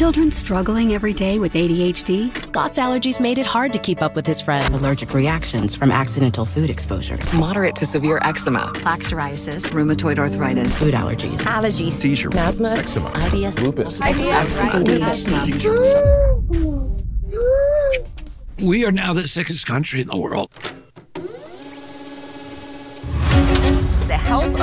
children struggling every day with ADHD? Scott's allergies made it hard to keep up with his friends. Allergic reactions from accidental food exposure. Moderate to severe eczema. Plaque psoriasis. Rheumatoid arthritis. Food allergies. Allergies. Seizure. Asthma. Eczema. IBS. Lupus. ADHD. We are now the sickest country in the world.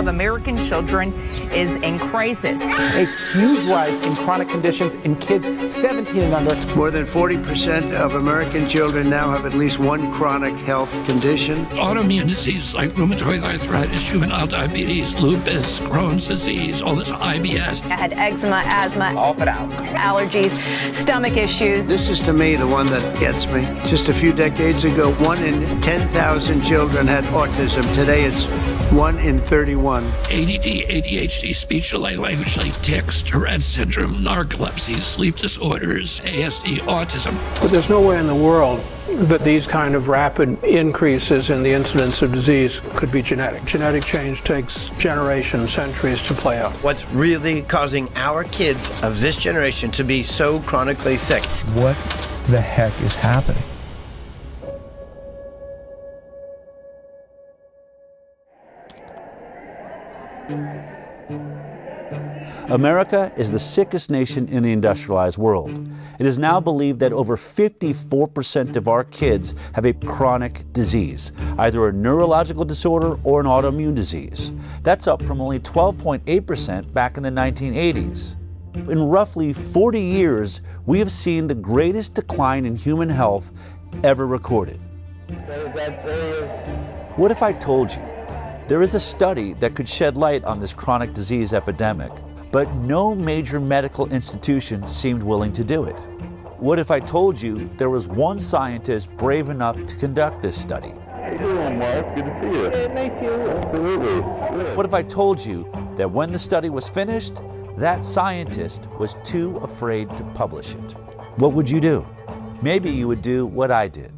Of American children is in crisis. A huge rise in chronic conditions in kids 17 and under. More than 40% of American children now have at least one chronic health condition. Autoimmune diseases like rheumatoid arthritis, juvenile diabetes, lupus, Crohn's disease, all this IBS. I had eczema, asthma, All but out. allergies, stomach issues. This is to me the one that gets me. Just a few decades ago, one in 10,000 children had autism. Today it's one in 31. ADD, ADHD, speech delay, language delay, tics, Tourette syndrome, narcolepsy, sleep disorders, ASD, autism. But there's no way in the world that these kind of rapid increases in the incidence of disease could be genetic. Genetic change takes generations, centuries to play out. What's really causing our kids of this generation to be so chronically sick? What the heck is happening? America is the sickest nation in the industrialized world. It is now believed that over 54% of our kids have a chronic disease, either a neurological disorder or an autoimmune disease. That's up from only 12.8% back in the 1980s. In roughly 40 years, we have seen the greatest decline in human health ever recorded. What if I told you there is a study that could shed light on this chronic disease epidemic, but no major medical institution seemed willing to do it? What if I told you there was one scientist brave enough to conduct this study? How you doing, Mark? Good to see you. Hey, nice to see you. Absolutely. What if I told you that when the study was finished, that scientist was too afraid to publish it? What would you do? Maybe you would do what I did.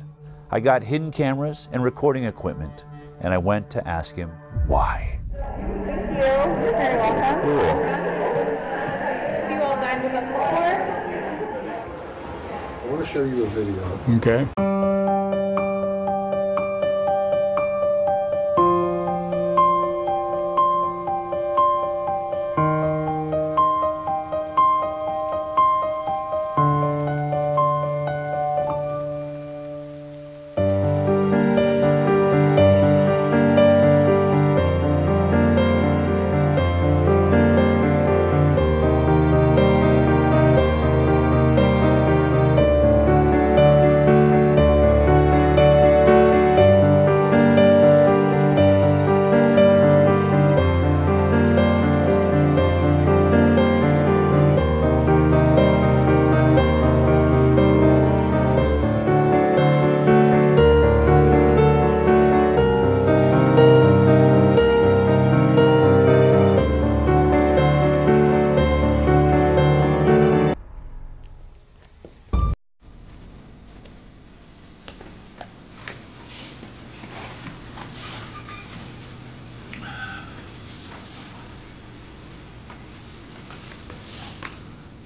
I got hidden cameras and recording equipment, and I went to ask him why. Thank you. You're very welcome. Cool. You all dined with us before? I want to show you a video. Okay.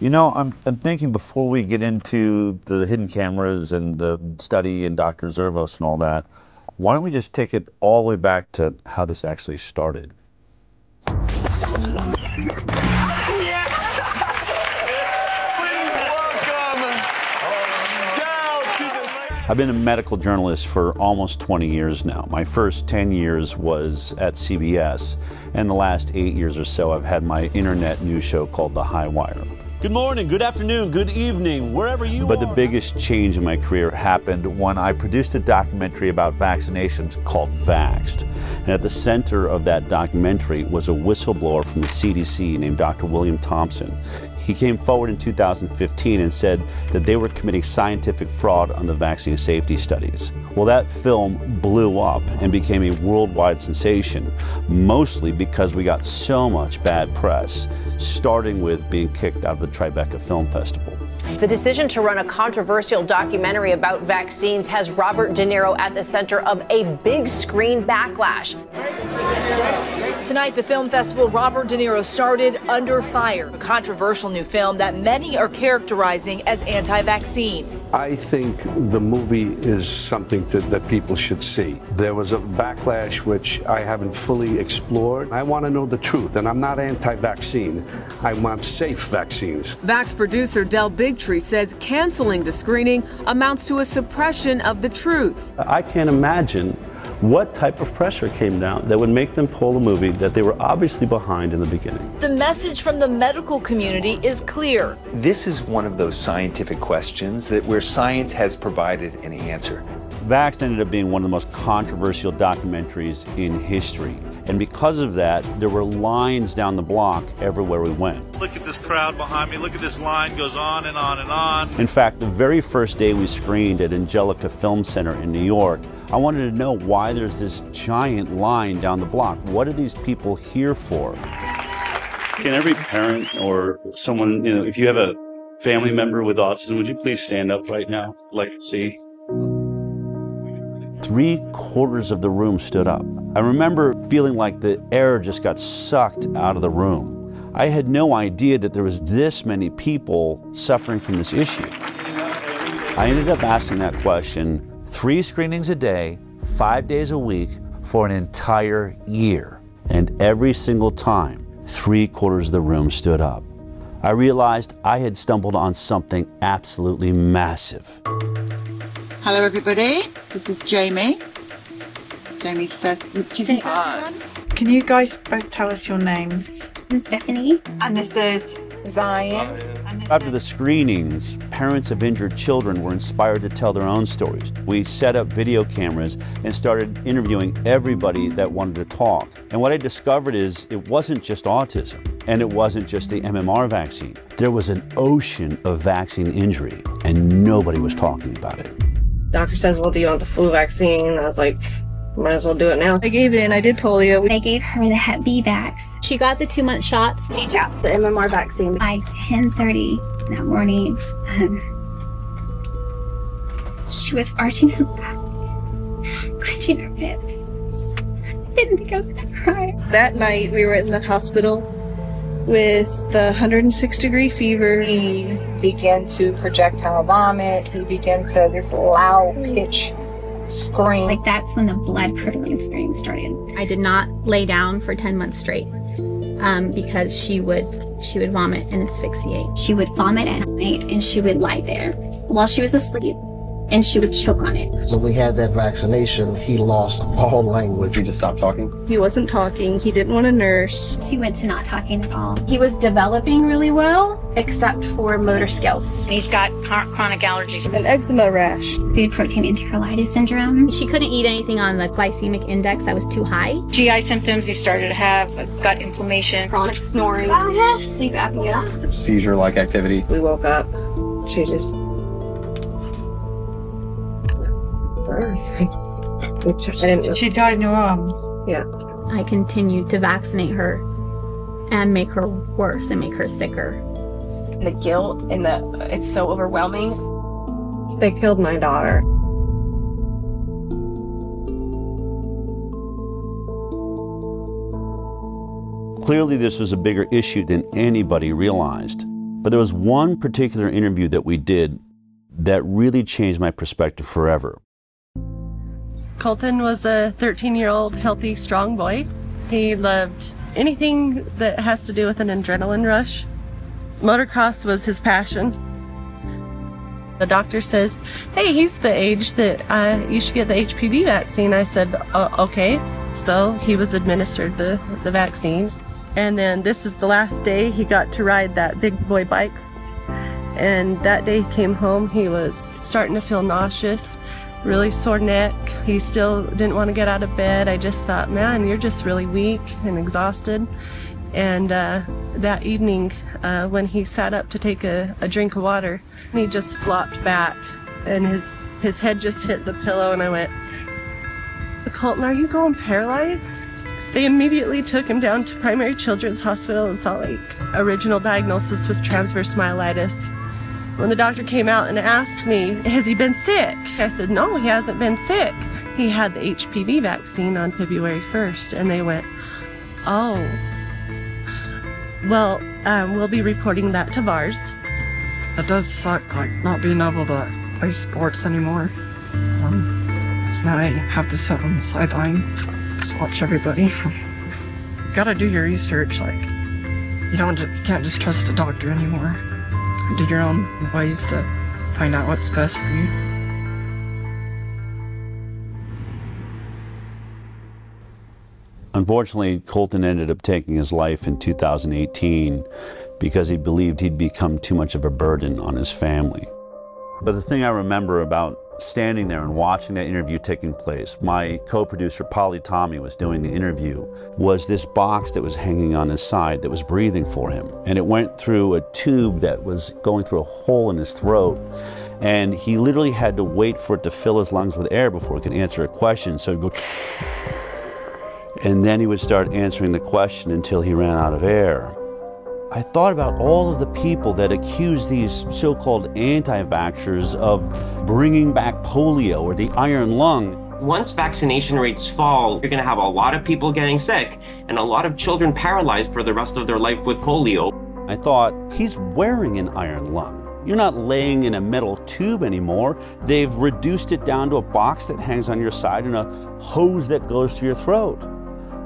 You know, I'm, I'm thinking before we get into the hidden cameras and the study and Dr. Zervos and all that, why don't we just take it all the way back to how this actually started? I've been a medical journalist for almost 20 years now. My first 10 years was at CBS, and the last eight years or so, I've had my internet news show called The High Wire. Good morning, good afternoon, good evening, wherever you But are. the biggest change in my career happened when I produced a documentary about vaccinations called Vaxxed. And at the center of that documentary was a whistleblower from the CDC named Dr. William Thompson. He came forward in 2015 and said that they were committing scientific fraud on the vaccine safety studies. Well, that film blew up and became a worldwide sensation, mostly because we got so much bad press, starting with being kicked out of the Tribeca Film Festival. The decision to run a controversial documentary about vaccines has Robert De Niro at the center of a big screen backlash. Tonight, the film festival Robert De Niro started Under Fire, a controversial new film that many are characterizing as anti vaccine. I think the movie is something to, that people should see. There was a backlash which I haven't fully explored. I want to know the truth, and I'm not anti vaccine. I want safe vaccines. Vaxxed producer Del Bigtree says canceling the screening amounts to a suppression of the truth. I can't imagine what type of pressure came down that would make them pull a movie that they were obviously behind in the beginning. The message from the medical community is clear. This is one of those scientific questions that where science has provided an answer. Vaxxed ended up being one of the most controversial documentaries in history. And because of that, there were lines down the block everywhere we went. Look at this crowd behind me. Look at this line goes on and on and on. In fact, the very first day we screened at Angelika Film Center in New York, I wanted to know why there's this giant line down the block. What are these people here for? Can every parent or someone, you know, if you have a family member with autism, would you please stand up right now? Like to see. Three quarters of the room stood up. I remember feeling like the air just got sucked out of the room. I had no idea that there was this many people suffering from this issue. I ended up asking that question three screenings a day, five days a week for an entire year. And every single time, three quarters of the room stood up. I realized I had stumbled on something absolutely massive. Hello, everybody. This is Jamie. Jamie's first. Can you guys both tell us your names? I'm Stephanie. And this is Zion. After the screenings, parents of injured children were inspired to tell their own stories. We set up video cameras and started interviewing everybody that wanted to talk. And what I discovered is it wasn't just autism and it wasn't just the MMR vaccine. There was an ocean of vaccine injury and nobody was talking about it. Doctor says, well, do you want the flu vaccine? I was like, might as well do it now. I gave in. I did polio. They gave her the Hep B vax. She got the two-month shots. Detail. The MMR vaccine. By 10:30 that morning, um, she was arching her back, clenching her fists. I didn't think I was gonna cry. That night, we were in the hospital with the 106 degree fever. He began to projectile vomit. He began to this loud pitch scream. Like that's when the blood curdling scream started. I did not lay down for 10 months straight um, because she would she would vomit and asphyxiate. She would vomit at night and she would lie there while she was asleep and she would choke on it. When we had that vaccination, he lost all language. He just stopped talking? He wasn't talking. He didn't want to nurse. He went to not talking at all. He was developing really well, except for motor skills. He's got chronic allergies. An eczema rash. Food protein enterocolitis syndrome. She couldn't eat anything on the glycemic index that was too high. GI symptoms he started to have, gut inflammation. Chronic snoring. Sleep apnea. Seizure-like activity. We woke up. She just She died in your arms. Yeah. I continued to vaccinate her and make her worse and make her sicker. The guilt and the it's so overwhelming. They killed my daughter. Clearly, this was a bigger issue than anybody realized. But there was one particular interview that we did that really changed my perspective forever. Colton was a 13 year old healthy, strong boy. He loved anything that has to do with an adrenaline rush. Motocross was his passion. The doctor says, Hey, he's the age that uh, you should get the HPV vaccine. I said, uh, Okay. So he was administered the, the vaccine. And then this is the last day he got to ride that big boy bike. And that day he came home, he was starting to feel nauseous really sore neck. He still didn't want to get out of bed. I just thought, man, you're just really weak and exhausted. And uh, that evening, uh, when he sat up to take a, a drink of water, he just flopped back and his, his head just hit the pillow. And I went, Colton, are you going paralyzed? They immediately took him down to Primary Children's Hospital in Salt Lake. Original diagnosis was transverse myelitis. When the doctor came out and asked me, Has he been sick? I said, No, he hasn't been sick. He had the HPV vaccine on February 1st, and they went, Oh. Well, um, we'll be reporting that to VAERS. It does suck, like, not being able to play sports anymore. Um, now I have to sit on the sideline, just watch everybody. gotta do your research, like, you don't, you can't just trust a doctor anymore. Do your own ways to find out what's best for you. Unfortunately, Colton ended up taking his life in 2018 because he believed he'd become too much of a burden on his family. But the thing I remember about standing there and watching that interview taking place, my co-producer Polly Tommey was doing the interview, was this box that was hanging on his side that was breathing for him. And it went through a tube that was going through a hole in his throat. And he literally had to wait for it to fill his lungs with air before he could answer a question. So he'd go, and then he would start answering the question until he ran out of air. I thought about all of the people that accuse these so-called anti-vaxxers of bringing back polio or the iron lung. Once vaccination rates fall, you're going to have a lot of people getting sick and a lot of children paralyzed for the rest of their life with polio. I thought, he's wearing an iron lung. You're not laying in a metal tube anymore. They've reduced it down to a box that hangs on your side and a hose that goes to your throat.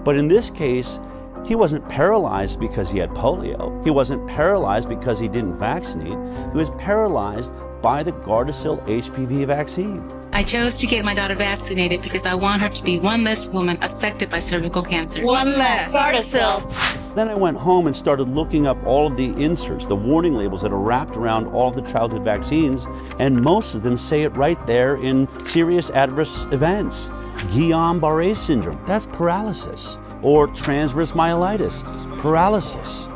But in this case, he wasn't paralyzed because he had polio. He wasn't paralyzed because he didn't vaccinate. He was paralyzed by the Gardasil HPV vaccine. I chose to get my daughter vaccinated because I want her to be one less woman affected by cervical cancer. One less. Gardasil. Then I went home and started looking up all of the inserts, the warning labels that are wrapped around all of the childhood vaccines, and most of them say it right there in serious adverse events. Guillain-Barré syndrome, that's paralysis or transverse myelitis, paralysis.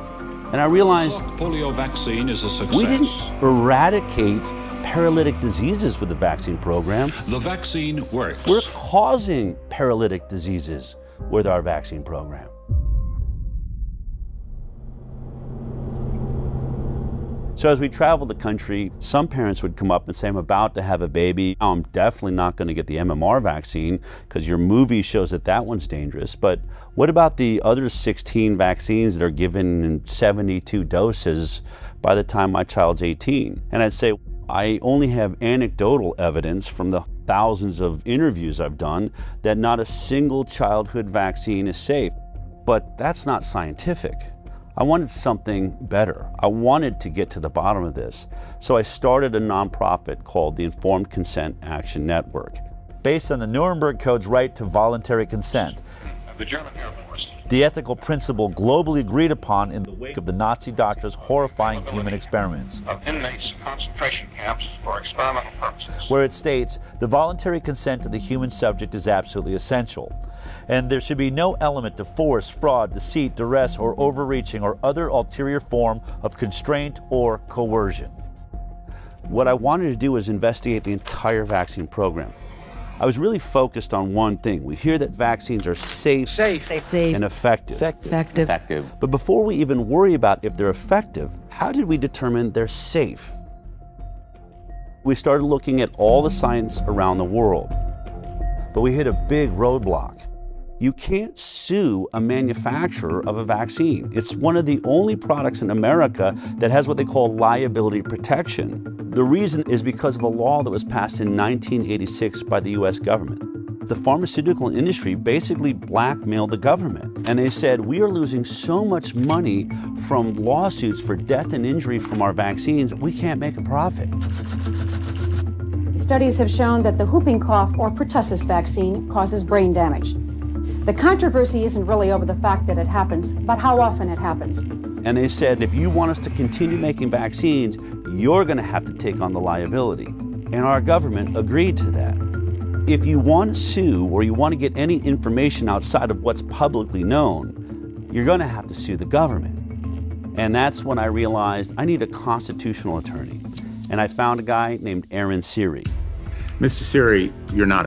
And I realized polio vaccine is a success. we didn't eradicate paralytic diseases with the vaccine program. The vaccine works. We're causing paralytic diseases with our vaccine program. So as we traveled the country, some parents would come up and say, I'm about to have a baby. I'm definitely not going to get the MMR vaccine because your movie shows that that one's dangerous. But what about the other 16 vaccines that are given in 72 doses by the time my child's 18? And I'd say, I only have anecdotal evidence from the thousands of interviews I've done that not a single childhood vaccine is safe. But that's not scientific. I wanted something better. I wanted to get to the bottom of this. So I started a nonprofit called the Informed Consent Action Network. Based on the Nuremberg Code's right to voluntary consent. The German Air Force. The ethical principle globally agreed upon in the wake of the Nazi doctors' horrifying human experiments. Of inmates in concentration camps for experimental purposes. Where it states, the voluntary consent of the human subject is absolutely essential and there should be no element of force, fraud, deceit, duress, or overreaching or other ulterior form of constraint or coercion. What I wanted to do was investigate the entire vaccine program. I was really focused on one thing. We hear that vaccines are safe, safe, safe. and effective. Effective. effective. But before we even worry about if they're effective, how did we determine they're safe? We started looking at all the science around the world, but we hit a big roadblock you can't sue a manufacturer of a vaccine. It's one of the only products in America that has what they call liability protection. The reason is because of a law that was passed in 1986 by the US government. The pharmaceutical industry basically blackmailed the government and they said, we are losing so much money from lawsuits for death and injury from our vaccines, we can't make a profit. Studies have shown that the whooping cough or pertussis vaccine causes brain damage. The controversy isn't really over the fact that it happens, but how often it happens. And they said, if you want us to continue making vaccines, you're going to have to take on the liability. And our government agreed to that. If you want to sue or you want to get any information outside of what's publicly known, you're going to have to sue the government. And that's when I realized I need a constitutional attorney. And I found a guy named Aaron Siri. Mr. Siri, you're not